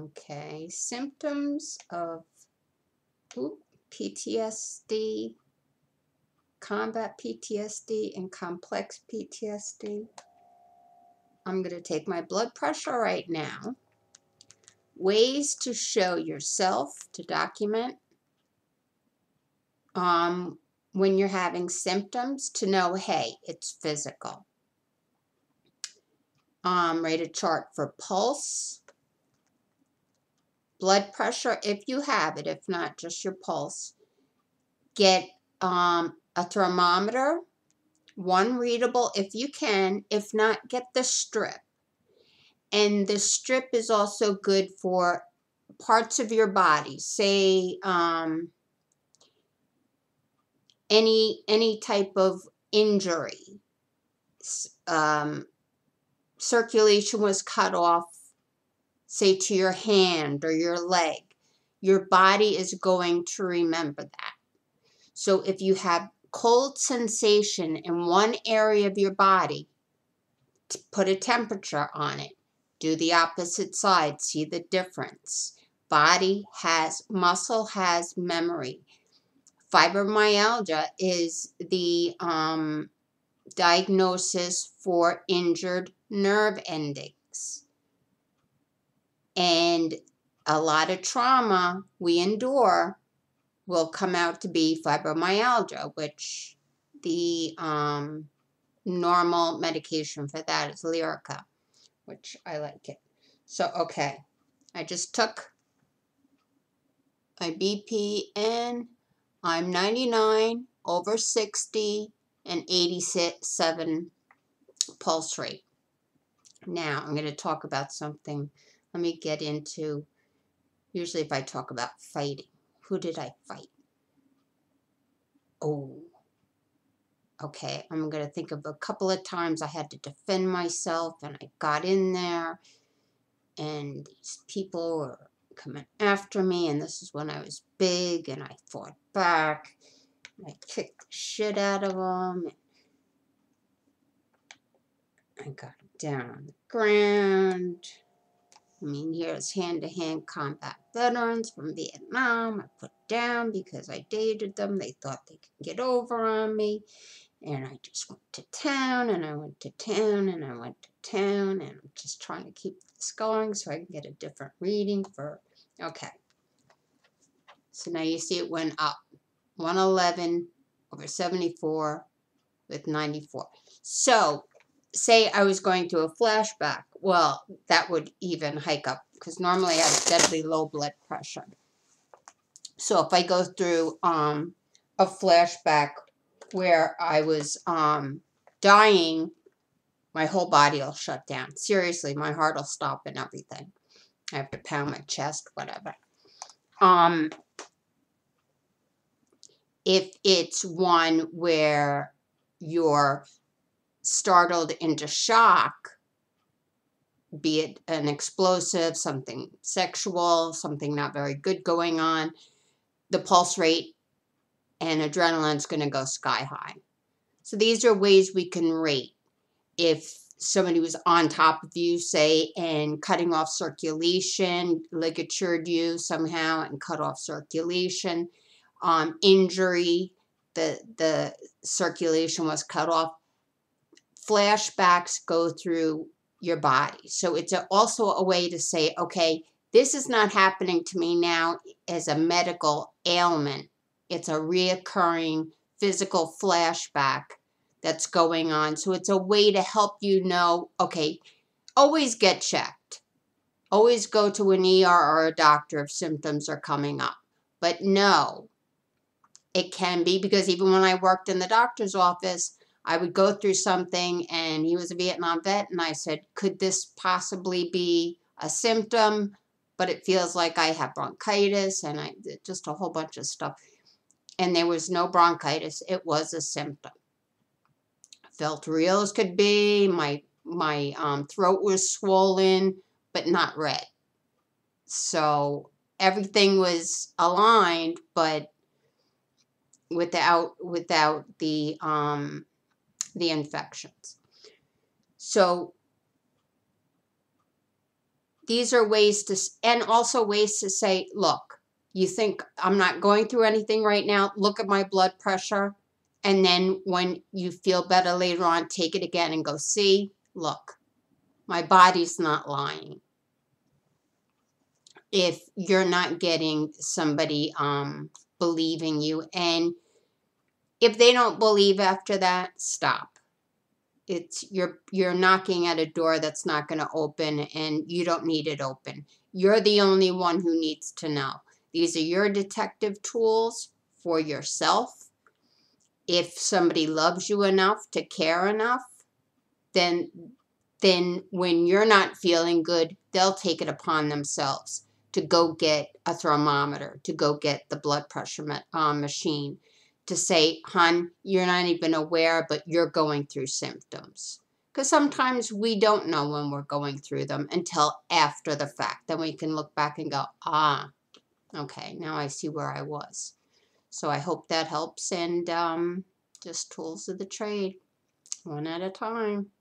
Okay, symptoms of oop, PTSD, combat PTSD, and complex PTSD. I'm going to take my blood pressure right now. Ways to show yourself, to document um, when you're having symptoms, to know, hey, it's physical. Um, write a chart for pulse, blood pressure, if you have it, if not, just your pulse. Get um, a thermometer, one readable if you can. If not, get the strip. And the strip is also good for parts of your body, say um, any any type of injury. Um, circulation was cut off say to your hand or your leg, your body is going to remember that. So if you have cold sensation in one area of your body, put a temperature on it. Do the opposite side, see the difference. Body has, muscle has memory. Fibromyalgia is the um, diagnosis for injured nerve endings. And a lot of trauma we endure will come out to be fibromyalgia, which the um, normal medication for that is Lyrica, which I like it. So, okay, I just took my BP and I'm 99 over 60 and 87 pulse rate. Now, I'm going to talk about something let me get into, usually if I talk about fighting, who did I fight? Oh, okay, I'm going to think of a couple of times I had to defend myself and I got in there and these people were coming after me and this is when I was big and I fought back. I kicked the shit out of them. I got down on the ground. I mean, here's hand-to-hand combat veterans from Vietnam. I put down because I dated them. They thought they could get over on me. And I just went to town, and I went to town, and I went to town, and I'm just trying to keep this going so I can get a different reading for, okay. So now you see it went up. 111 over 74 with 94. So say I was going to a flashback, well, that would even hike up because normally I have deadly low blood pressure. So if I go through um, a flashback where I was um, dying, my whole body will shut down. Seriously, my heart will stop and everything. I have to pound my chest, whatever. Um, if it's one where you're startled into shock, be it an explosive, something sexual, something not very good going on, the pulse rate and adrenaline is going to go sky high. So these are ways we can rate. If somebody was on top of you, say, and cutting off circulation, ligatured you somehow and cut off circulation, um, injury, the, the circulation was cut off, flashbacks go through your body. So it's a, also a way to say, okay, this is not happening to me now as a medical ailment. It's a reoccurring physical flashback that's going on. So it's a way to help you know, okay, always get checked. Always go to an ER or a doctor if symptoms are coming up. But no, it can be because even when I worked in the doctor's office, I would go through something and he was a Vietnam vet and I said, could this possibly be a symptom? But it feels like I have bronchitis and I just a whole bunch of stuff. And there was no bronchitis. It was a symptom. Felt real as could be. My my um, throat was swollen, but not red. So everything was aligned, but without without the um, the infections. So these are ways to, and also ways to say, look, you think I'm not going through anything right now, look at my blood pressure. And then when you feel better later on, take it again and go, see, look, my body's not lying. If you're not getting somebody um, believing you, and if they don't believe after that, stop. It's you're you're knocking at a door that's not going to open, and you don't need it open. You're the only one who needs to know. These are your detective tools for yourself. If somebody loves you enough to care enough, then then when you're not feeling good, they'll take it upon themselves to go get a thermometer, to go get the blood pressure uh, machine, to say, "Hun, you're not even aware, but you're going through symptoms." Because sometimes we don't know when we're going through them until after the fact. Then we can look back and go, "Ah, okay, now I see where I was." So I hope that helps, and um, just tools of the trade, one at a time.